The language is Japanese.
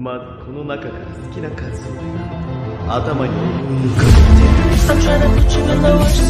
まずこの中から好きな数を頭に思い浮かべて。